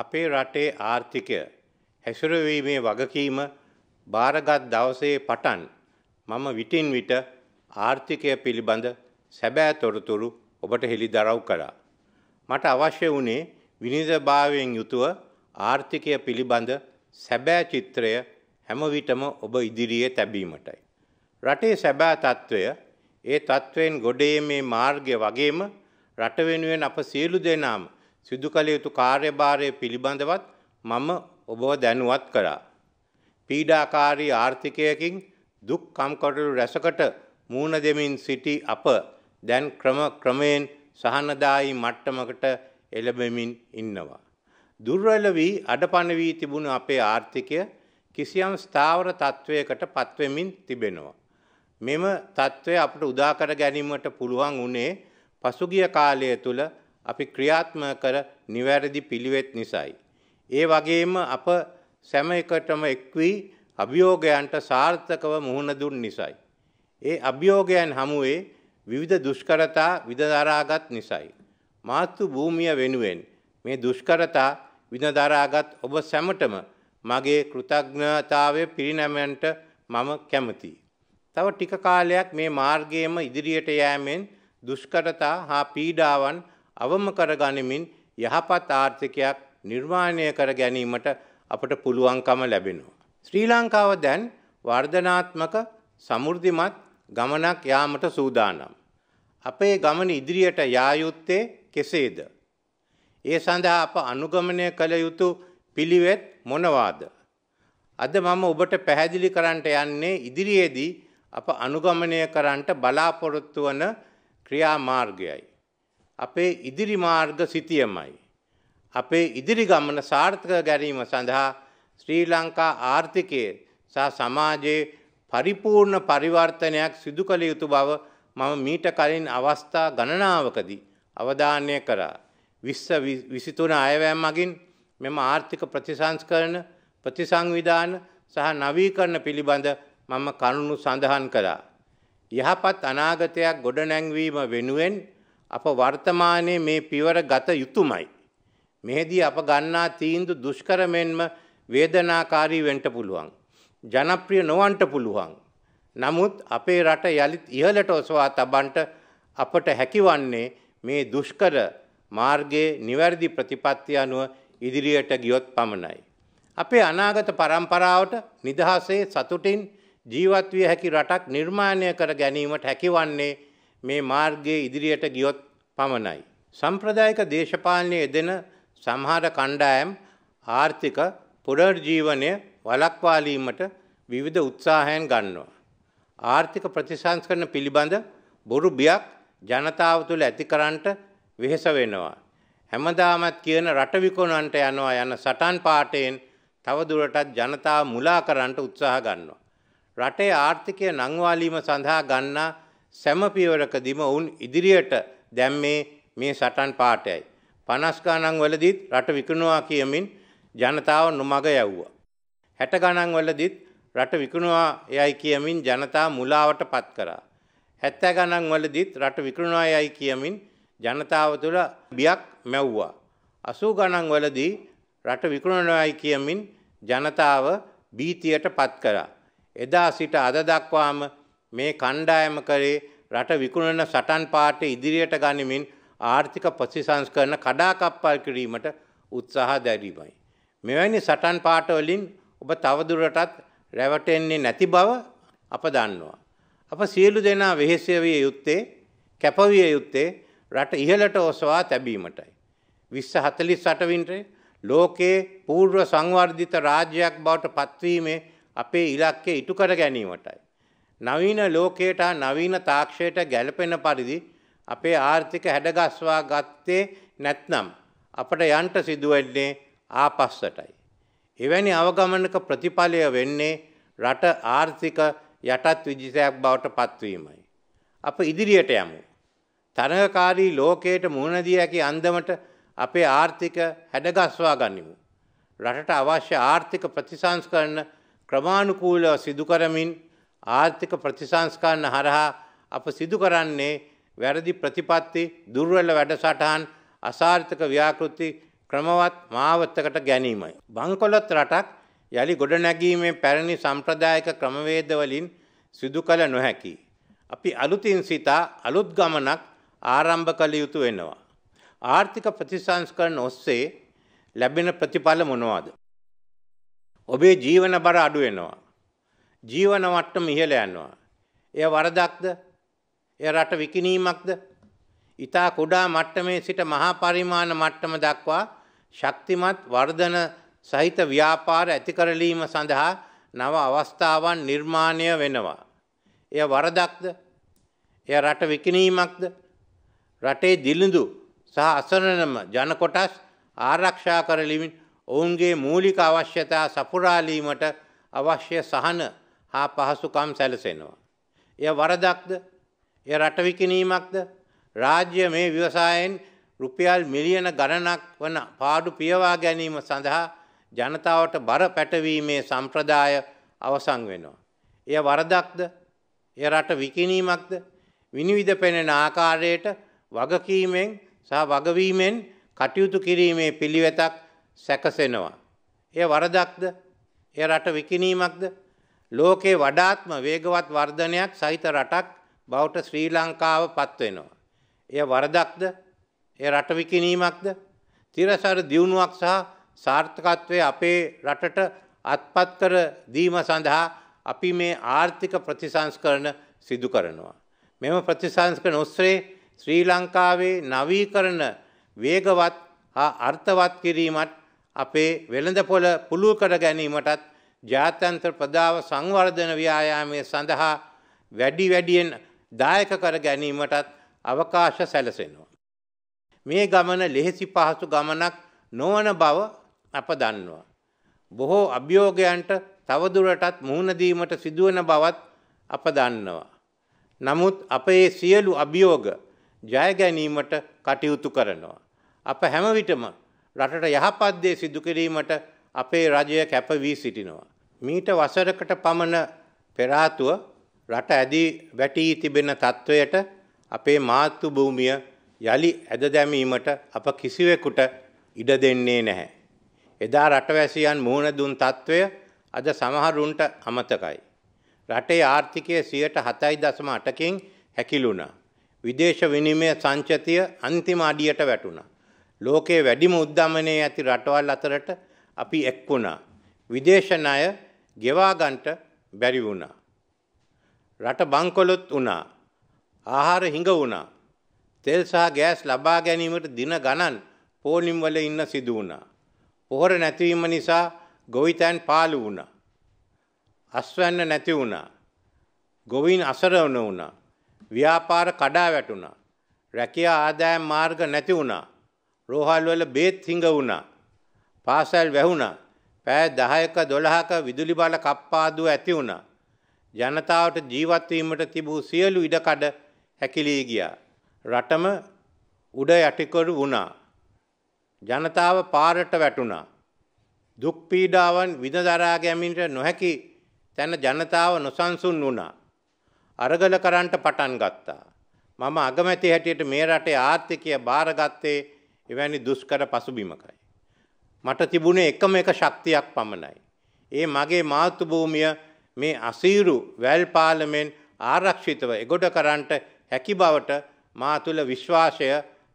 අපේ රටේ ආර්ථිකය හැසිරවීමේ වගකීම භාරගත් දවසේ පටන් මම විටින් විට ආර්ථිකය පිළිබඳ සැබෑ තොරතුරු ඔබට හෙළිදරව් කළා. මට අවශ්‍ය වුණේ විනිවිදභාවයෙන් යුතුව ආර්ථිකය පිළිබඳ සැබෑ චිත්‍රය හැම විටම ඔබ ඉදිරියේ තැබීමටයි. රටේ සැබෑ තත්ත්වය ඒ තත්ත්වයෙන් ගොඩේීමේ මාර්ගය වගේම රට වෙනුවෙන් අප සියලු දෙනාම සිදු කළ යුතු කාර්යභාරය පිළිබඳවත් මම ඔබව දැනුවත් කරා. පීඩාකාරී ආර්ථිකයකින් දුක් කම්කටොළු රැසකට මූුණ දෙමින් සිටි අප දැන් ක්‍රම ක්‍රමයෙන් සහනදායි මට්ටමකට එළබෙමින් ඉන්නවා. දුර්වල වී අඩපණ වී තිබුණු අපේ ආර්ථිකය කිසියම් ස්ථාවර තත්ත්වයකට පත්වෙමින් තිබෙනවා. මෙම තත්ත්වය අපට උදාකර ගැනීමට පුළුවන් වනේ පසුගිය කාලය තුළ අපි ක්‍රියාත්ම කර නිවැරදි පිළිවෙත් නිසයි. ඒ වගේම අප සැම එකටම එක්වී අභියෝගයන්ට සාර්ථකව මුහුණ දුන් නිසයි. ඒ අභියෝගයන් හමුවේ විවිධ දුෂ්කරතා විදදරාගත් නිසයි. මාත්තු භූමිය වෙනුවෙන් මේ දුෂ්කරතා විනදරාගත් ඔබ සැමටම මගේ කෘතඥතාවය පිරිනැමන්ට මම කැමතියි. තව ටික කාලයක් මේ මාර්ගයේම ඉදිරියට යෑමෙන් දුෂ්කරතා හා පීඩාවන් අවම කරගනිමින් යහපත් ආර්ථිකයක් නිර්මාණය කර ගැනීමට අපට පුළුවන්කම ලැබෙනවා. ශ්‍රී ලංකාව දැන් වර්ධනාත්මක සමෘද්ධිමත් ගමනක් යාමට සූදානම්. අපේ ගමන ඉදිරියට යායුත්තේ කෙසේද. ඒ සඳහා අප අනුගමනය කළ යුතු පිළිවෙත් මොනවාද. අද මම ඔබට පැහැදිලි කරන්නට යන්නේ ඉදිරියේදී අප අනුගමනය කරන්නට බලාපොරොත්තු වන ක්‍රියාමාර්ගයයි. අපේ ඉදිරි මාර්ග සිතියමයි. අපේ ඉදිරි ගමන සාර්ථක ගැනීම සඳහා ශ්‍රී ලංකා ආර්ථිකයේ සහ සමාජයේ පරිපූර්ණ පරිවර්තනයක් සිදු කළ යුතු බව මම මීට කලින් අවස්ථා ගණනාවකදී අවධානය කරා. විශ්ව විසිතුන අයවැම් මගින් මෙම ආර්ථික ප්‍රතිසංස්කරණ ප්‍රතිසංවිධාන සහ නවීකරණ පිළිබඳ මම කරුණු සඳහන් කළා. යහපත් අනාගතයක් ගොඩනැංවීම වෙනුවෙන් අප වර්තමානයේ මේ පිවර ගත යුතුමයි. මෙහිදී අප ගන්නා තීන්දු දුෂ්කර මෙන්ම වේදනාකාරී වෙන්ට පුළුවන්. ජනප්‍රිය නොවන්ට පුළුවන්. නමුත් අපේ රට යළිත් ඉහලට ඔසවා තබන්ට අපට හැකිවන්නේ මේ දුෂ්කර මාර්ගයේ නිවැරදි ප්‍රතිපත්ති අනුව ඉදිරියට ගියොත් පමණයි. අපේ අනාගත පරම්පරාවට නිදහසේ සතුටින් ජීවත් විය හැකි රටක් නිර්මාණය කර ගැනීමට හැකිවන්නේ මේ මාර්ගයේ ඉදිරියට ගියොත් පමණයි. සම්ප්‍රදායික දේශපාලනය යෙදෙන සමහර කණ්ඩායම් ආර්ථික පුනර්ජීවනය වලක්වාලීමට විවිධ උත්සාහයන් ගන්නවා. ආර්ථික ප්‍රතිසංස්කරණ පිළිබඳ බොරු බියක් ජනතාව තුළ ඇති කරන්නට වෙහෙස වෙනවා. හැමදාමත් කියන රට විකුණන්ට යනවා යන සටන් පාටයෙන් තවදුරටත් ජනතාව මුලා කරන්නට උත්සාහ ගන්නවා. රටේ ආර්ථිකය නංවාලීම සඳහා ගන්නා සැම පියවරකදීම ඔවුන් ඉදිරියට දැම්මේ මේ සටන් පාටයයි. පනස් ගණන් වලදීත් රට විකුණවා කියමින් ජනතාව නොමග යව්වා. හැට ගණන් වලදීත් රට විකුණවා යයි කියමින් ජනතා මුලාවට පත් කරා. හැත්තෑ ගණන් වලදීත් රට විකුණවා යයි කියමින් ජනතාව තුළ බියක් මැව්වා. අසූ ගණන් වලදී රට විකුණනවායි කියමින් ජනතාව බීතියට පත් කරා. එදා සිට අද දක්වාම මේ කණ්ඩායම කරේ රට විකුණන සටන් පාට ඉදිරියට ගනිමින් ආර්ථික ප්‍රතිසංස්කරණ කඩාකප්පල් කිරීමට උත්සාහ දැරීමයි. මෙවැනි සටන් පාටවලින් ඔබ තවදුරටත් රැවටෙන්නේ නැති බව අප දන්නවා. අප සියලු දෙනා වෙහෙසවිය යුත්තේ කැපවිය යුත්තේ රට ඉහලට ඔසවා තැබීමටයි. විශ්ස හතලිස් සටවින්ටේ ලෝකයේ පූර්ව සංවර්ධිත රාජ්‍යයක් බවට පත්වීමේ අපේ ඉලක්කය ඉටු කර ගැනීමටයි. නවීන ලෝකයට නවීන තාක්ෂයට ගැලපෙන පරිදි අපේ ආර්ථික හැඩගස්වා ගත්තේ නැත්නම් අපට යන්ට සිදුවෙන්නේ ආපස්සටයි. එවැනි අවගමනක ප්‍රතිඵලය වෙන්නේ රට ආර්ථික යටත් විජිතයක් බවට පත්වීමයි. අප ඉදිරියට යමු. තරඟකාරී ලෝකයට මුහුණදිය හැකි අන්දමට අපේ ආර්ථික හැඩගස්වා ගනිමු. රටට අවශ්‍ය ආර්ථික ප්‍රතිසංස්කරණ ක්‍රමානුකූලව සිදු කරමින් ආර්ථික ප්‍රතිසංස්කරණ හරහා අප සිදු කරන්නේ වැරදි ප්‍රතිපත්ති දුර්වල වැඩසටහන් අසාර්ථක ව්‍යාකෘති ක්‍රමවත් මාවත්තකට ගැනීමයි. බංකොලොත් රටක් යළි ගොඩනැගීමේ පැරණි සම්ප්‍රදායක ක්‍රමවේදවලින් සිදු කළ නොහැකි. අපි අලුතින් සිතා අලුත් ගමනක් ආරම්භ කළ යුතු වෙනවා. ආර්ථික ප්‍රතිසංස්කරණ ඔස්සේ ලැබෙන ප්‍රතිඵල මොනවාද. ඔබේ ජීවන බර අඩු වෙනවා. ජීවන මට්ටම ඉහළ යනවා. එය වරදක්ද එය රට විකිනීමක්ද ඉතා කුඩා මට්ටමේ සිට මහා පරිමාණ මට්ටම දක්වා ශක්තිමත් වර්ධන සහිත ව්‍යාපාර ඇතිකරලීම සඳහා නව අවස්ථාවන් නිර්මාණය වෙනවා. එය වරදක්ද එය රට විකිනීමක්ද රටේ දිලිඳු සහ අසරණම ජනකොටස් ආරක්ෂා කරලිමින් ඔවුන්ගේ මූලික අවශ්‍යතා සපුරාලීමට අවශ්‍ය සහන හා පහසුකම් සැලසෙනවා. එය වරදක්ද එය රටවිකිනීමක්ද රාජ්‍ය මේ ව්‍යවසායෙන් රුපියල් මිලියන ගණනක් වන පාඩු පියවා ගැනීම සඳහා ජනතාවට බර පැටවීමේ සම්ප්‍රදාය අවසං වෙනවා. එය වරදක්ද එය රට විකිනීමක්ද විනිවිධ පෙනෙන ආකාරයට වගකීමෙන් සහ වගවීමෙන් කටයුතු කිරීමේ පිළිවෙතක් සැකසෙනවා. එය වරදක්ද එය රට විකිනීමක්ද ලෝකේ වඩාත්ම වේගවත් වර්ධනයක් සහිත රටක් බවට ශ්‍රී ලංකාව පත්වෙනවා. එය වරදක්ද එය රට විකිනීමක්ද තිරසර දියුණුවක් සහ සාර්ථකත්වය අපේ රටට අත්පත් කර දීම සඳහා අපි මේ ආර්ථික ප්‍රතිසංස්කරණ සිදු කරනවා. මෙම ප්‍රතිසංස්කරණ ඔස්සේ ශ්‍රී ලංකාවේ නවීකරණ වේගවත් හා අර්ථවත් කිරීමත් අපේ වෙළඳපොළ පුළුල් කර ගැනීමටත් ජාත්‍යන්ත්‍ර ප්‍රදාව සංවර්ධන ව්‍යායාමය සඳහා වැඩි වැඩියෙන් දායක කර ගැනීමටත් අවකාශ සැලසෙනවා. මේ ගමන ලෙහෙසි පහසු ගමනක් නොවන බව අප දන්නවා. බොහෝ අභියෝගයන්ට තවදුරටත් මුහුණදීමට සිදුවන බවත් අප දන්නවා. නමුත් අප ඒ සියලු අභියෝග ජයගැනීමට කටයුතු කරනවා. අප හැමවිටම රටට යහපත්දේ සිදු කිරීමට අපේ රජය කැප වී සිටිනවා. මීට වසරකට පමණ පෙරාතුව රට ඇදී වැටී තිබෙන තත්ත්වයට අපේ මාතෘ භූමිය යළි ඇද දැමීමට අප කිසිවෙකුට ඉඩ දෙන්නේ නැහැ. එදා රටවැසියන් මුහුණ දුන් තත්ත්වය අද සමහරුන්ට අමතකයි. රටේ ආර්ථිකය සියයට හතයි දසම අටකින් හැකිලුණා. විදේශ විනිමය සංචතිය අන්තිම අඩියට වැටුණා. ලෝකයේ වැඩිම උද්ධමනය ඇති රටවල් අතරට අපි එක් වුණා. විදේශ ණය ගෙවා ගන්නට බැරි වුණා. රට බංකොලොත් වුණා. ආහාර හිඟ වුණා. තෙල් සහ ගෑස් ලබා ගැනීමට දින ගණන් පෝලිම් වල ඉන්න සිදු වුණා. පොහොර නැතිවීම නිසා ගොවිතැන් පාළු වුණා. අස්වැන්න නැති වුණා. ගොවීන් අසරණ වුණා. ව්‍යාපාර කඩා වැටුණා. රැකියා ආදායම් මාර්ග නැති වුණා. රෝහල් වල බේත් හිඟ වුණා. පාසල් වැහුණා. පෑ 10ක 12ක විදුලි බල කප්පාදුව ඇති වුණා. ජනතාවට ජීවත් වීමට තිබූ සියලු ඉඩකඩ හැකිලී ගියා. රටම උඩ යටිකරු වුණා. ජනතාව පාරට වැටුණා. දුක් පීඩාවන් විඳ දරා ගැනීමට නොහැකි තැන ජනතාව නොසන්සුන් වුණා. අරගල කරන්නට පටන් ගත්තා. මම අගමැති හැටියට මේ රටේ ආර්ථිකය බාරගත්තේ එවැනි දුෂ්කර පසුබිමකයි. මට තිබුණේ එකම එක ශක්තියක් පමණයි. ඒ මගේ මාතෘ භූමිය මේ අසීරු වැල් පාලමෙන් ආරක්ෂිතව එගොඩ කරන්නට හැකි බවට මා තුළ විශ්වාසය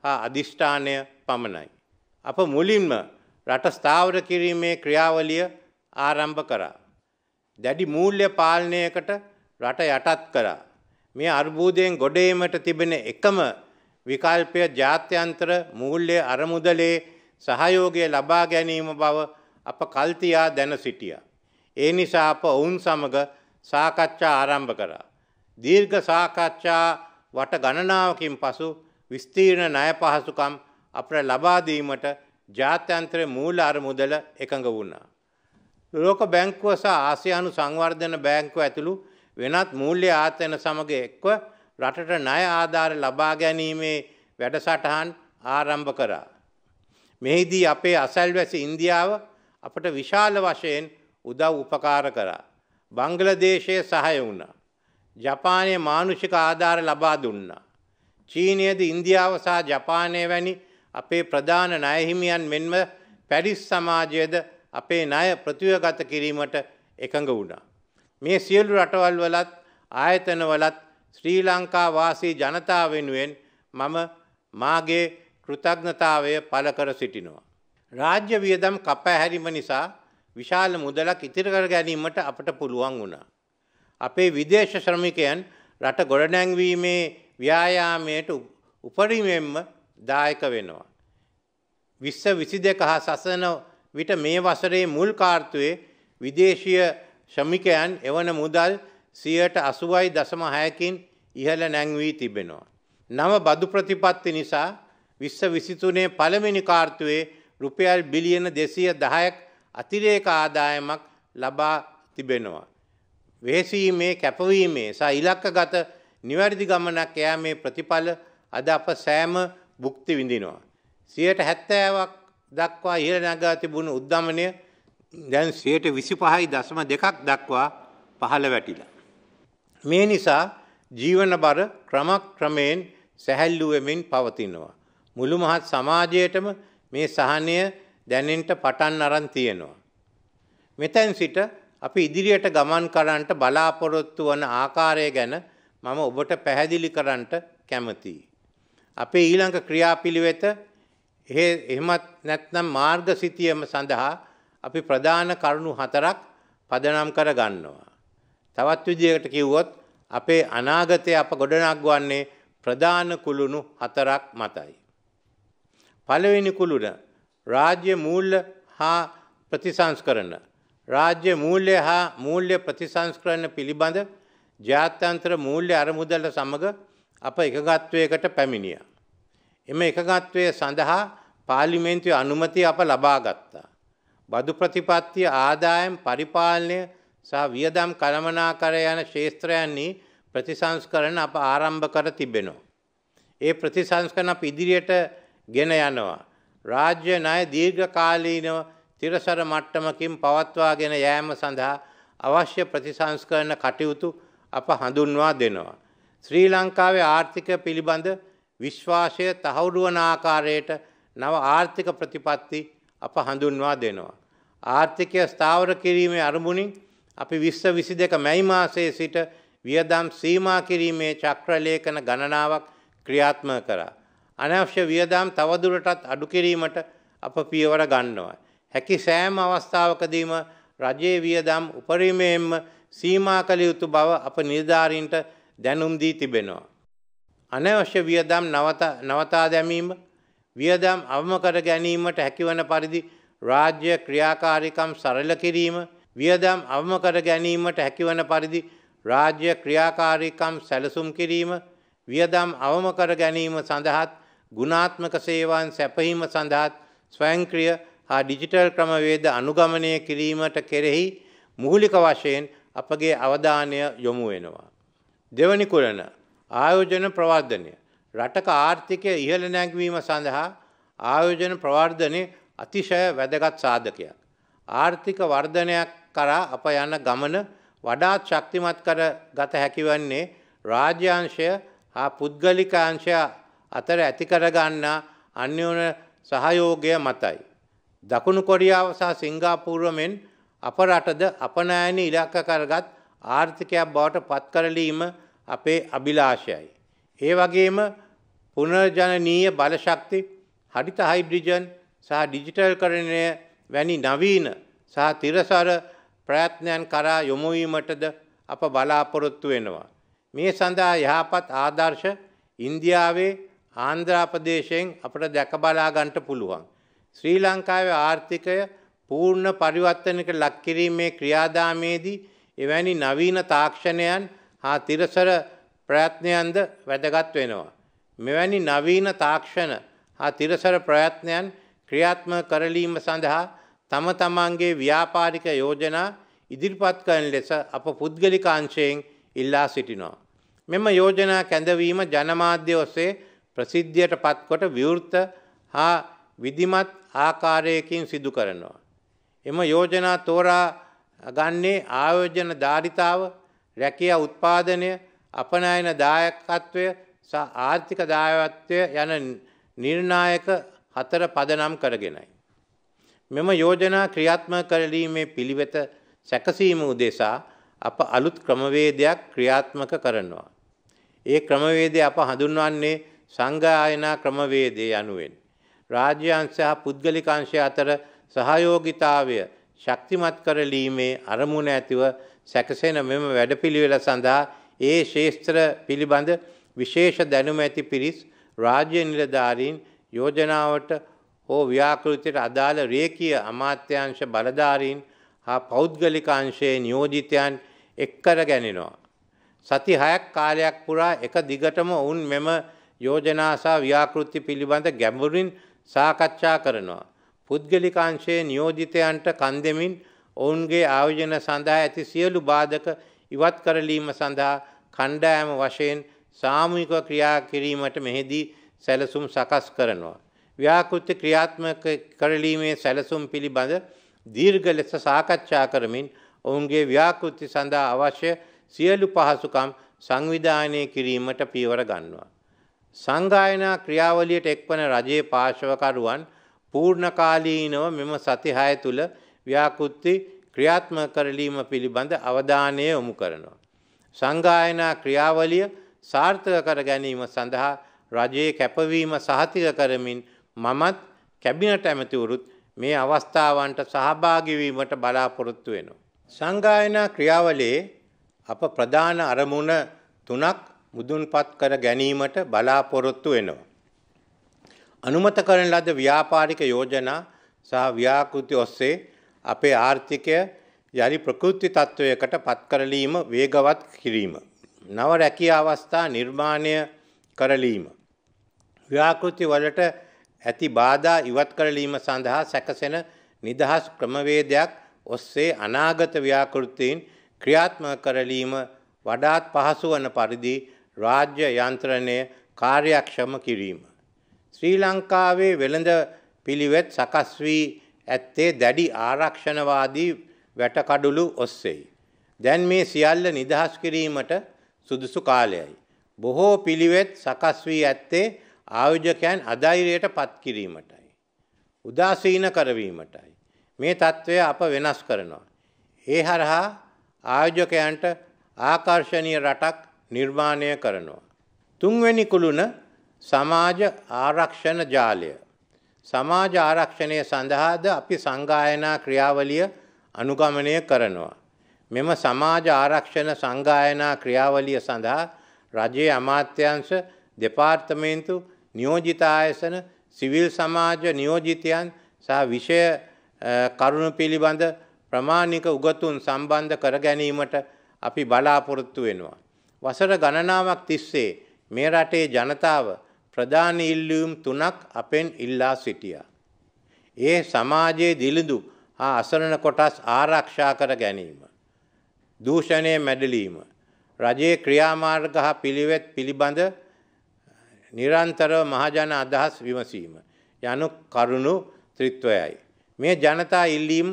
හා අධිෂ්ඨානය පමණයි. අප මුලින්ම රට ස්ථාවර කිරීමේ ක්‍රියාවලිය ආරම්භ කරා. දැඩි මූල්‍ය පාලනයකට රට යටත් කරා. මේ අර්බූදයෙන් ගොඩේමට තිබෙන එකම විකල්පය ජාත්‍යන්තර මූල්‍ය අරමුදලේ සහයෝගය ලබා ගැනීම බව අප කල්තියා දැන සිටියා. ඒ නිසා අප ඔවුන් සමග සාකච්ඡා ආරම්භ කරා. දීර්ඝ සාකච්ඡා වට ගණනාවකින් පසු විස්තීර්ණ ණය පහසුකම් අපට ලබා දීමට ජාත්‍යන්තර මූල අරමුදල එකඟ වුණා. ලෝක බැංකුව සහ ආසියානු සංවර්ධන බැංකුව ඇතුළු වෙනත් මූල්‍ය ආතන සමග එක්ව රටට ණය ආධාර ලබා ගැනීමේ වැඩසටහන් ආරම්භ කරා. මෙහිදී අපේ අසල්වැසි ඉන්දියාව අපට විශාල වශයෙන් උදව් උපකාර කරා. බංගලදේශය සහය වුණා. ජපානයේ මානුෂික ආධාර ලබා දුන්නා. චීනයද ඉන්දියාව සහ ජපානය වැනි අපේ ප්‍රධාන ණයහිමියන් මෙන්ම පැරිස් සමාජයද අපේ ණය ප්‍රතිවගත කිරීමට එකඟ වුණා. මේ සියලු රටවල් වලත් ආයතන වලත් ශ්‍රී ලංකා වාසී ජනතාව වෙනුවෙන් මම මාගේ කෘතඥතාවය පළ කර සිටිනවා. රාජ්‍ය වියදම් කපහැරීම නිසා විශාල මුදලක් ඉතිරි කර ගැනීමට අපට පුළුවන් වුණා. අපේ විදේශ ශ්‍රමිකයන් රට ගොඩනැංවීමේ ව්‍යායාමයට උපරිමයෙන්ම දායක වෙනවා. විශ්ව විසි දෙක හා සසන විට මේ වසරේ මුල් කාර්තුවේ විදේශීය ශ්‍රමිකයන් එවන මුදල් සියයට අසුවයි දසම හයකින් ඉහළ නැංවී තිබෙනවා. නව බදු ප්‍රතිපත්ති නිසා විශ්ව විසිතුනේ පළමිනි කාර්තුවේ රුපියල් බිලියන දෙසිය දහයක් අතිරේක ආදායමක් ලබා තිබෙනවා. වෙහෙසීමේ කැපවීමේ සහ ඉලක්ක ගත නිවැරදි ගමනක් යෑමේ ප්‍රතිඵල අද අප සෑම භුක්ති විඳිනවා. සියයට හැත්තෑවක් දක්වා ඉහළ නැගා තිබුණු උද්ධමනය දැන් සියයට විසිපහයි දසම දෙකක් දක්වා පහළ වැටිලා. මේ නිසා ජීවන බර ක්‍රමක් ක්‍රමයෙන් සැහැල්ලුවමින් පවතිනවා. මුළු මහත් සමාජයටම මේ සහනය දැනෙන්ට පටන් අරන් තියෙනවා. මෙතැන් සිට අපි ඉදිරියට ගමන් කරන්නට බලාපොරොත්තු වන ආකාරය ගැන මම ඔබට පැහැදිලි කරන්නට කැමතියි. අපේ ඊළඟ ක්‍රියාපිළිවෙත එහෙමත් නැත්නම් මාර්ග සිතියම සඳහා අපි ප්‍රධාන කරුණු හතරක් පදනම් කර ගන්නවා. තවත් විදිහකට කිව්වොත් අපේ අනාගතය අප ගොඩනගවන්නේ ප්‍රධාන කුළුණු හතරක් මතයි. පළවෙනි කුළුණ රාජ්‍ය මූල්‍ය හා ප්‍රතිසංස්කරණ රාජ්‍ය මූල්‍ය හා මූල්‍ය ප්‍රතිසංස්කරණ පිළිබඳ ජාත්‍යන්තර මූල්‍ය අරමුදල සමග අප එකගත්වයකට පැමිණිය. එම එකගත්වය සඳහා පාලිමේන්තුවේ අනුමතිය අප ලබා ගත්තා. බදු ප්‍රතිපත්තිය ආදායම් පරිපාලනය සහ වියදම් කළමනාකර යන ශේත්‍රයන්හි ප්‍රතිසංස්කරණ අප ආරම්භ කර තිබෙනවා. ඒ ප්‍රතිසංස්කරණ අප ඉදිරියට ගෙන යනවා. රාජ්‍ය ණය දීර්ඝකාලීනව තිරසර මට්ටමකින් පවත්වාගෙන යෑම සඳහා අවශ්‍ය ප්‍රතිසංස්කරණ කටයුතු අප හඳුන්වා දෙනවා. ශ්‍රී ලංකාවේ ආර්ථික පිළිබඳ විශ්වාසය තහවුරු වන ආකාරයට නව ආර්ථික ප්‍රතිපත්ති අප හඳුන්වා දෙනවා. ආර්ථිකය ස්ථාවර කිරීමේ අරමුණින් අපි විශ්ව විසි දෙක මැයි මාසයේ සිට වියදම් සීමා කිරීමේ චක්‍රලේඛන ගණනාවක් ක්‍රියාත්ම කරා. අනවශ්‍ය වියදම් තවදුරටත් අඩු කිරීමට අප පියවර ගන්නවා. හැකි සෑම අවස්ථාවකදීම රජයේ වියදම් උපරිමයෙන්ම සීමා කළ යුතු බව අප නිලධාරීන්ට දැනුම් දී තිබෙනවා. අනවශ්‍ය වියදම් නවතා දැමීම වියදම් අවම කර ගැනීමට හැකිවන පරිදි රාජ්‍ය ක්‍රියාකාරිකම් සරල කිරීම වියදම් අවම කර ගැනීමට හැකිවන පරිදි රාජ්‍ය ක්‍රියාකාරිකම් සැලසුම් කිරීම වියදම් අවම කර ගැනීම සඳහත් ගුණාත්මක සේවාන් සැපහීම සඳහත් ස්වයංක්‍රිය හා ඩිජිටල් ක්‍රමවේද අනුගමනය කිරීමට කෙරෙහි මුහුලික වශයෙන් අපගේ අවධානය යොමු වෙනවා. දෙවනි කුලන ආයෝජන ප්‍රවර්ධනය රටක ආර්ථිකය ඉහළ නැංවීම සඳහා ආයෝජන ප්‍රවර්ධනය අතිශය වැදගත් සාධකයක්. ආර්ථික වර්ධනයක් කරා අප යන ගමන වඩාත් ශක්තිමත් කර ගත හැකිවන්නේ රාජ්‍යංශය හා පුද්ගලිකාංශය අතර ඇතිකරගන්නා අන්‍යෝන සහයෝගය මතයි. දකුණු කොරියාව සහ සිංගාපූර්ව මෙන් අප රටද අපනෑන ඉලක්ක කරගත් ආර්ථිකයක් බවට පත්කරලීම අපේ අභිලාශයයි. ඒ වගේම පුනර්ජනනීය බලශක්ති හඩිත හයිඩ්‍රිජන් සහ ඩිජිටල් කරණය වැනි නවීන සහ තිරසර ප්‍රයත්නයන් කරා යොමුවීමටද අප බලාපොරොත්තු වෙනවා. මේ සඳහා යහපත් ආදර්ශ ඉන්දියාවේ ආන්ද්‍රාපදේශයෙන් අපට දැකබලා ගන්ට පුළුවන්. ශ්‍රී ලංකාවේ ආර්ථිකය පූර්ණ පරිවර්තනයක ලක්කිරීමේ ක්‍රියාදාමයේදී එවැනි නවීන තාක්ෂණයන් හා තිරසර ප්‍රයත්නයන්ද වැදගත් වෙනවා. මෙවැනි නවීන තාක්ෂණ හා තිරසර ප්‍රයත්නයන් ක්‍රියාත්ම කරලීම සඳහා තම තමන්ගේ ව්‍යාපාරික යෝජනා ඉදිරිපත් කරන ලෙස අප පුද්ගලිකාංශයෙන් ඉල්ලා සිටිනවා. මෙම යෝජනා කැඳවීම ජනමාධ්‍ය ඔස්සේ ප්‍රසිද්ධියට පත්කොට විවෘත හා විධිමත් ආකාරයකින් සිදු කරනවා. එම යෝජනා තෝරා ගන්නේ ආයෝජන ධාරිතාව රැකිය උත්පාදනය අපනයන දායකත්වය සහ ආර්ථික දායවත්වය යන නිර්ණායක හතර පදනම් කරගෙනයි. මෙම යෝජනා ක්‍රියාත්මක කරලීමේ පිළිවෙත සැකසීම උදෙසා අප අලුත් ක්‍රමවේදයක් ක්‍රියාත්මක කරනවා. ඒ ක්‍රමවේදය අප හඳුන්වන්නේ සංගායනා ක්‍රමවේදය යනුවෙන්. රාජ්‍යංශ හා පුද්ගලික අංශය අතර සහයෝගිතාවය ශක්තිමත් කරලීමේ අරමුණ ඇතිව සැකසෙන මෙම වැඩපිළිවෙල සඳහා ඒ ශේෂ්ත්‍ර පිළිබඳ විශේෂ දැනුම ඇති පිරිස් රාජ්‍ය නිලධාරීන් යෝජනාවට හෝ ව්‍යාකෘතියට අදාළ රේකීය අමාත්‍යංශ බලධාරීන් හා පෞද්ගලික අංශයේ නියෝජිතයන් එක්කර ගැනෙනවා. සති හයක් කාලයක් පුරා එක දිගටම ඔවුන් මෙම යෝජනා සහ ව්‍යාකෘති පිළිබඳ ගැඹුරින් සාකච්ඡා කරනවා. පුද්ගලික අංශයේ නියෝජිතයන්ට කන් දෙමින් ඔවුන්ගේ ආයෝජන සඳහා ඇති සියලු බාධක ඉවත් කරලීම සඳහා කණ්ඩායම වශයෙන් සාමූහික ක්‍රියා කිරීමට මෙහිදී සැලසුම් සකස් කරනවා. ව්‍යාකෘති ක්‍රියාත්මක කරලීමේ සැලසුම් පිළිබඳ දීර්ඝ ලෙස සාකච්ඡා කරමින් ඔවුන්ගේ ව්‍යාකෘති සඳහා අවශ්‍ය සියලු පහසුකම් සංවිධානය කිරීමට පියවර ගන්නවා. සංගායනා ක්‍රියාවලියට එක්වන රජයේ පාර්ශවකරුවන් පූර්ණකාලීනව මෙම සති 6 තුල ව්‍යාකෘති ක්‍රියාත්මක කරලීම පිළිබඳ අවධානය යොමු කරනවා. සංගායනා ක්‍රියාවලිය සාර්ථක කර ගැනීම සඳහා රජයේ කැපවීම සහතික කරමින් මමත් කැබිනට ඇමතිවරුත් මේ අවස්ථාවන්ට සහභාගී වීමට බලාපොරොත්තු වෙනවා. සංගායනා ක්‍රියාවලියේ අප ප්‍රධාන අරමුණ තුනක් මුදුන්පත් කර ගැනීමට බලාපොරොත්තු වෙනවා. අනුමත කරන ලද ව්‍යාපාරික යෝජනා සහ ව්‍යාකෘති ඔස්සේ අපේ ආර්ථිකය යළි ප්‍රකෘති තත්ත්වයකට පත් කරලීම වේගවත් කිරීම. නව රැකිය අවස්ථා නිර්මාණය කරලීම. ව්‍යාකෘති වලට ඇති බාධා ඉවත් කරලීම සඳහා සැකසෙන නිදහස් ක්‍රමවේදයක් ඔස්සේ අනාගත ව්‍යාකෘතීන් ක්‍රියාත්මක කරලීම වඩාත් පහසු වන පරිදි රාජ්‍ය යන්ත්‍රණය කාර්යක්ෂම කිරීම. ශ්‍රී ලංකාවේ වෙළඳ පිළිවෙත් සකස් වී ඇත්තේ දැඩි ආරක්ෂණවාදී වැටකඩුළු ඔස්සේයි. දැන් මේ සියල්ල නිදහස් කිරීමට සුදුසු කාලයයි. බොහෝ පිළිවෙත් සකස් වී ඇත්තේ ආයෝජකයන් අධෛර්යයට පත් කිරීමටයි. උදාසීන කරවීමටයි. මේ తත්වය අප වෙනස් කරනවා. ඒ හරහා ආයෝජකයන්ට ආකර්ශනීය රටක් නිර්මාණය කරනවා. තුන්වැනි කුළුණ සමාජ ආරක්ෂණ ජාලය. සමාජ ආරක්ෂණය සඳහාද අපි සංගායනා ක්‍රියාවලිය අනුගමනය කරනවා. මෙම සමාජ ආරක්ෂණ සංගායනා ක්‍රියාවලිය සඳහා රජයේ අමාත්‍යංශ දෙපාර්තමේන්තු නියෝජිත ආයසන සිවිල් සමාජ නියෝජිතයන් සහ විෂය කරුණු පිළිබඳ ප්‍රමාණික උගතුන් සම්බන්ධ කර ගැනීමට අපි බලාපොරොත්තු වෙනවා. වසර ගණනාවක් තිස්සේ මේ රටේ ජනතාව ප්‍රධාන ඉල්ලීම් තුනක් අපෙන් ඉල්ලා සිටියා. ඒ සමාජයේ දිලිඳු හා අසරණ කොටස් ආරක්ෂා කර ගැනීම. දූෂණය මැඩලීම. රජයේ ක්‍රියාමාර්ග හා පිළිවෙත් පිළිබඳ නිරන්තරව මහජන අදහස් විමසීම. යනු කරුණු ත්‍රිත්වයයි. මේ ජනතා ඉල්ලීම්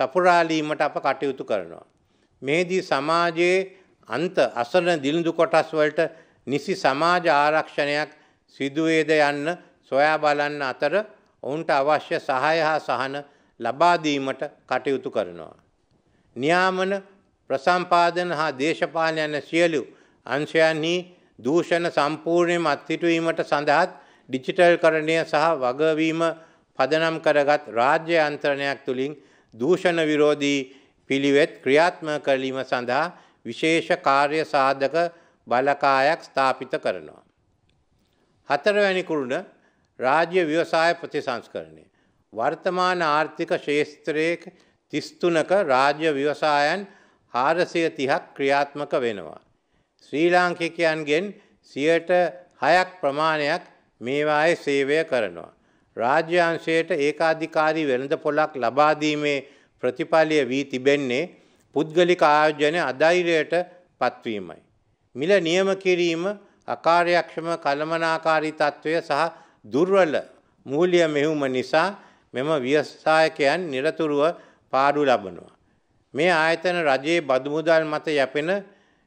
සපුරාලීමට අප කටයුතු කරනවා. මේදී සමාජයේ අන්ත අසරණ දිලිඳු කොටස් වලට නිසි සමාජ ආරක්ෂණයක් සිදුවේද යන්න සොයා බලන්න අතර ඔවුන්ට අවශ්‍ය සහාය හා සහන ලබා දීමට කටයුතු කරනවා. නියාමන ප්‍රසම්පාදන හා දේශපාලන යන සියලු අංශයන්හි දූෂණ සම්පූර්ණයෙන්ම අත්හිටුවීමට සඳහාත් ඩිජිටල් කරණය සහ වගවීම පදනම් කරගත් රාජ්‍ය යන්ත්‍රණයක් තුළින් දූෂණ විරෝධී පිළිවෙත් ක්‍රියාත්මක කරලීම සඳහා විශේෂ කාර්ය සාධක බලකායක් ස්ථාපිත කරනවා. හතරවැනි කුරුණ රාජ්‍ය ව්‍යවසාය ප්‍රතිසංස්කරණය. වර්තමාන ආර්ථික ශේස්ත්‍රයක තිස්තුනක රාජ්‍ය ව්‍යවසායන් හාරසය තිහක් ක්‍රියාත්මක වෙනවා. ශ්‍රී ලාංකිකයන්ගෙන් සියට හයක් ප්‍රමාණයක් මේවායේ සේවය කරනවා. රාජ්‍යංශයට ඒකාධිකාරී වෙළඳ පොලක් ලබාදීමේ ප්‍රතිඵලය වී තිබෙන්නේ පුද්ගලික ආයෝජන අධෛර්යයට පත්වීමයි. මිල නියම කිරීම අකාර්යක්ෂම කළමනාකාරී තත්ත්වය සහ දුර්වල මූල්‍ය මෙහුම නිසා මෙම ව්‍යවසායකයන් নিরතුරුව පාඩු ලබනවා. මේ ආයතන රජයේ බදු මුදල් මත යැපෙන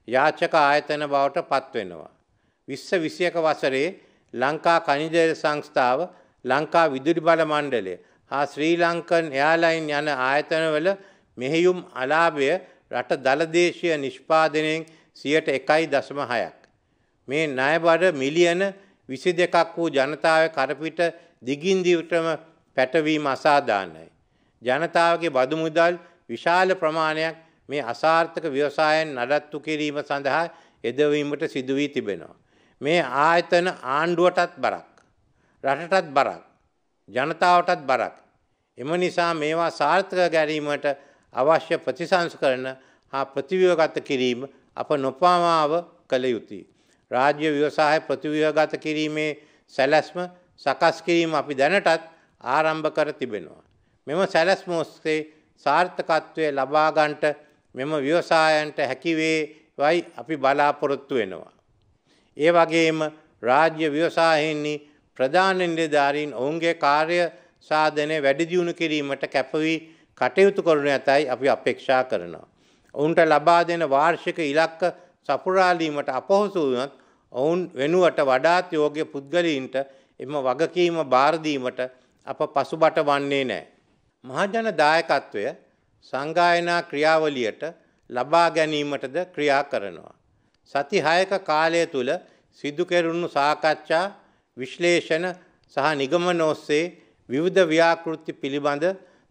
යාචක ආයතන බවට පත්වෙනවා. විශ්ව විසියක වසරේ ලංකා කනිජ සංස්ථාව ලංකා විදුලි බල මණ්ඩලය හා ශ්‍රී ලංකන් එයාලයින් යන ආයතනවල මෙහෙයුම් අලාභය රට දළදේශය නිෂ්පාදනයෙන් සියට එකයි දසම හයක්. මේ ණයබඩ මිලියන විසි දෙකක් වූ ජනතාව කරපිට දිගින්දිවටම පැටවීම අසාධානයි. ජනතාවගේ බදු මුදල් විශාල ප්‍රමාණයක් මේ අසාර්ථක ව්‍යවසායන් නඩත්තු කිරීම සඳහා එදවීමට සිදුවී තිබෙනවා. මේ ආයතන ආණ්ඩුවටත් බරක්. රටටත් බරක්. ජනතාවටත් බරක්. එම නිසා මේවා සාර්ථක ගැරීමට අවශ්‍ය ප්‍රතිසංස්කරන හා ප්‍රතිව්‍යවගත කිරීම අප නොපමාව කළ යුතුයි. රාජ්‍ය ව්‍යවසාය ප්‍රතිව්‍යවගත කිරීමේ සැලැස්ම සකස් කිරීම අපි දැනටත් ආරම්භ කර තිබෙනවා. මෙම සැලැස්ම ඔස්සේ සාර්ථකත්වය ලබාගන්ට මෙම ව්‍යවසායන්ට හැකිවේ වයි අපි බලාපොරොත්තු වෙනවා. ඒ වගේම රාජ්‍ය ව්‍යවසායෙන්නේ ප්‍රධාන නිලධාරීන් ඔවුන්ගේ කාර්ය සාධනය වැඩිදියුණු කිරීමට කැපවී කටයුතු කරනු ඇතයි අපි අපේක්ෂා කරනවා. ඔවුන්ට ලබා දෙන වාර්ෂික ඉලක්ක සපුරාලීමට අපහසු වුණත් ඔවුන් වෙනුවට වඩාත් යෝග්‍ය පුද්ගලයින්ට එම වගකීම බාරදීමට අප පසුබට වන්නේ නෑ. මහජන දායකත්වය සංගායනා ක්‍රියාවලියට ලබා ගැනීමටද ක්‍රියා කරනවා. සති හයක කාලය තුළ සිදුකෙරුණු සාකච්ඡා විශ්ලේෂණ සහ නිගමන ඔස්සේ විවිධ ව්‍යාකෘති පිළිබඳ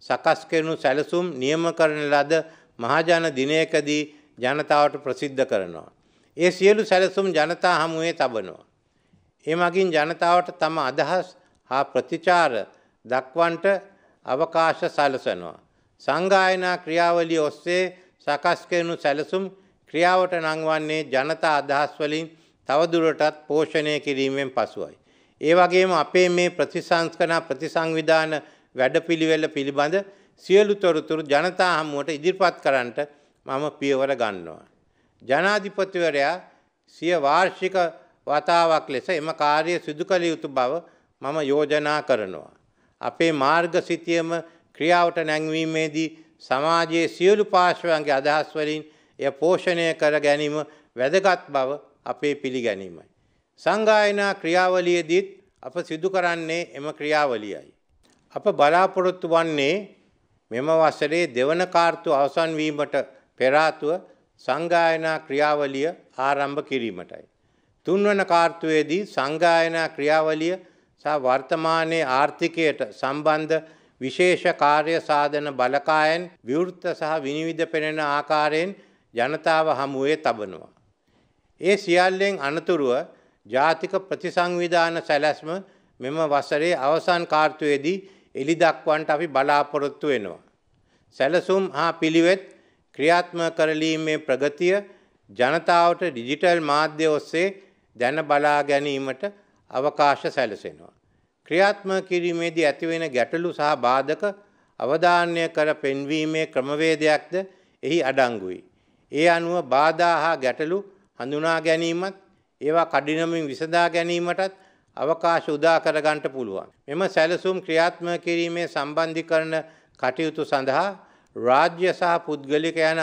සකස් කෙරනු සැලසුම් නියම කරන ලද මහජන දිනයකදී ජනතාවට ප්‍රසිද්ධ කරනවා. ඒ සියලු සැලසුම් ජනතා හමුවේ තබනවා. ඒ මගින් ජනතාවට තම අදහස් හා ප්‍රතිචාර දක්වන්ට අවකාශ සලසනවා. සංගායනා ක්‍රියාවලිය ඔස්සේ සකස් කරනු සැලසුම් ක්‍රියාවට නංවන්නේ ජනතා අදහස් වලින් තවදුරටත් පෝෂණය කිරීමෙන් පසුවයි. ඒ වගේම අපේ මේ ප්‍රතිසංස්කරණ ප්‍රතිසංවිධාන වැඩපිළිවෙල පිළිබඳ සියලු තොරතුරු ජනතා හමුවට ඉදිරිපත් කරන්නට මම පියවර ගන්නවා. ජනාධිපතිවරයා සිය වාර්ෂික වතාවක් ලෙස එම කාර්ය සිදු කළ යුතු බව මම යෝජනා කරනවා. අපේ මාර්ග සිතියම ක්‍රියාවට නැංවීමේදී සමාජයේ සියලු පාර්ශ්වයන්ගේ අදහස් වලින් එය පෝෂණය කර ගැනීම වැදගත් බව අපේ පිළිගැනීමයි. සංගායනා ක්‍රියාවලියදීත් අප සිදු කරන්නේ එම ක්‍රියාවලියයි. අප බලාපොරොත්තු වන්නේ මෙම වසරේ දෙවන කාර්තු අවසන් වීමට පෙර ආතුව සංගායනා ක්‍රියාවලිය ආරම්භ කිරීමටයි. තුන්වන කාර්තුවේදී සංගායනා ක්‍රියාවලිය සහ වර්තමානයේ ආර්ථිකයට සම්බන්ධ විශේෂ කාර්ය සාධන බලකායන් විවෘත සහ විනිවිධ පෙනෙන ආකාරයෙන් ජනතාව හමුවේ තබනවා. ඒ සියල්ලෙන් අනතුරුව ජාතික ප්‍රතිසංවිධාන සැලැස්ම මෙම වසරේ අවසන් කාර්තුවේදී එළි දක්වන්ට අපි බලාපොරොත්තු වෙනවා. සැලසුම් හා පිළිවෙත් ක්‍රියාත්ම කරලීමේ ප්‍රගතිය ජනතාවට ඩිජිටල් මාධ්‍ය ඔස්සේ දැන බලා ගැනීමට අවකාශ සැලසෙනවා. ක්‍රියාත්ම කිරීමේදී ඇතිවෙන ගැටලු සහ බාධක අවධාන්‍ය කර පෙන්වීමේ ක්‍රමවේදයක්ද එහි අඩංගුයි. ඒ අනුව බාධා හා ගැටලු හඳුනා ගැනීමත් ඒවා කඩිනමින් විසඳා ගැනීමටත් අවකාශ උදා කරගන්නට පුළුවන්. මෙම සැලසුම් ක්‍රියාත්ම කිරීමේ සම්බන්ධීකරණ කටයුතු සඳහා රාජ්‍ය සහ පුද්ගලික යන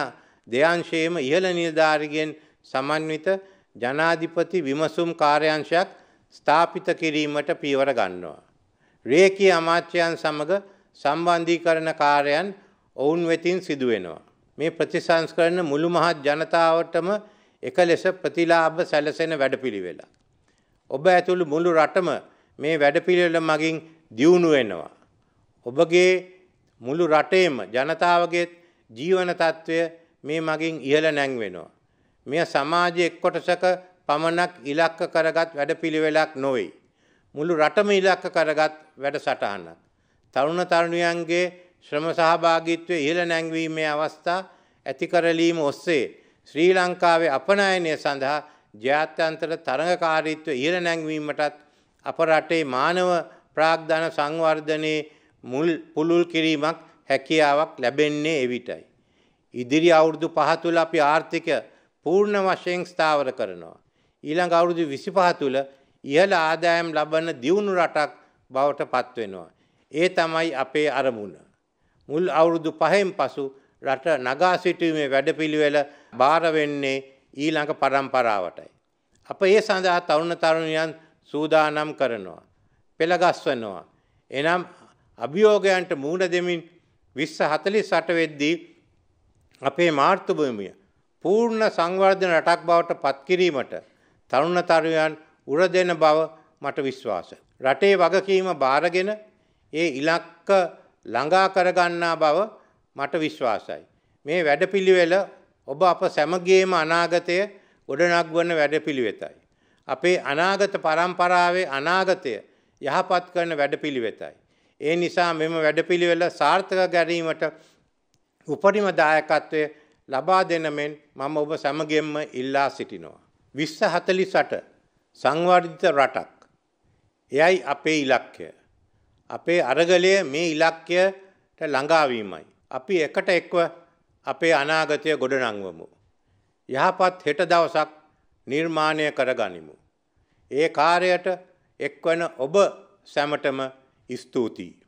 දෙයංශයේම ඉහළ නිලධාරිගෙන් සමන්විත ජනාධිපති විමසුම් කාර්යංශයක් ස්ථාපිත කිරීමට පියවර ගන්නවා. රේකී අමාත්‍යයන් සමග සම්බන්ධීකරණ කාර්යයන් ඔවුන් වෙතින් සිදුවෙනවා. මේ ප්‍රතිසංස්කරණ මුළු මහත් ජනතාවටම එක ලෙස ප්‍රතිලාභ සැලසෙන වැඩපිළිවෙල. ඔබ ඇතුළු මුළු රටම මේ වැඩපිළිවෙල මගින් දියුණු වෙනවා. ඔබගේ මුළු රටේම ජනතාවගේ ජීවන තත්ත්වය මේ මගින් ඉහළ නැංවෙනවා. මෙය සමාජයේ එක් කොටසක පමණක් ඉලක්ක කරගත් වැඩපිළිවෙලක් නොවේ. මුළු රටම ඉලක්ක කරගත් වැඩසටහනක්. තරුණ තරුණියන්ගේ ශ්‍රම සහභාගීත්වය ඉහළ නැංවීමේ අවස්ථා ඇති කරලීම ඔස්සේ ශ්‍රී ලංකාවේ අපනයනය සඳහා ජාත්‍යන්තර තරඟකාරීත්වය ඉහළ නැංවීමටත් අප රටේ මානව ප්‍රාග්ධන සංවර්ධනයේ මුල් පුළුල් කිරීමක් හැකියාවක් ලැබෙන්නේ එවිටයි. ඉදිරි අවුරුදු පහ තුළ අපි ආර්ථික පූර්ණ වශයෙන් ස්ථාවර කරනවා. ඊළඟ අවුරුදු 25 තුළ ඉහළ ආදායම් ලබන දියුණු රටක් බවට පත්වෙනවා. ඒ තමයි අපේ අරමුණ. මුල් අවුරුදු පහෙන් පසු රට නගා සිටීමේ වැඩපිළිවෙල බාර වෙන්නේ ඊළඟ පරම්පරාවටයි. අප ඒ සඳහා තරුණ තරුණියන් සූදානම් කරනවා. පෙළගස්වනවා. එනම් අභියෝගයන්ට මූුණ දෙමින් විශ්ස හතලි සට වෙද්දී අපේ මාර්ථභූමිය පූර්ණ සංවර්ධන රටක් බවට පත්කිරීමට තරුණ තරුවයන් උර දෙන බව මට විශ්වාස. රටේ වගකීම භාරගෙන ඒ ඉලක්ක ළඟා කරගන්නා බව මට විශ්වාසයි. මේ වැඩපිළිවෙල ඔබ අප සැමගේම අනාගතය ගොඩනක්වන්න වැඩපිළිවෙතයි. අපේ අනාගත පරම්පරාවේ අනාගතය යහපත් කරන වැඩපිළිවෙතයි. ඒ නිසා මෙම වැඩපිළිවෙල සාර්ථක ගැරීමට උපරිම දායකත්වය ලබා දෙන මෙන් මම ඔබ සැමගෙන්ම ඉල්ලා සිටිනවා. විස්ස හතලිසට සංවර්ධිත රටක්. එයයි අපේ ඉලක්කය. අපේ අරගලය මේ ඉලක්කයට ළඟාවීමයි. අපි එකට එක්ව අපේ අනාගතය ගොඩනංවමු. යහපත් හෙට දවසක් නිර්මාණය කරගනිමු. ඒ කාරයට එක්වන ඔබ සැමටම ස්තුතියි.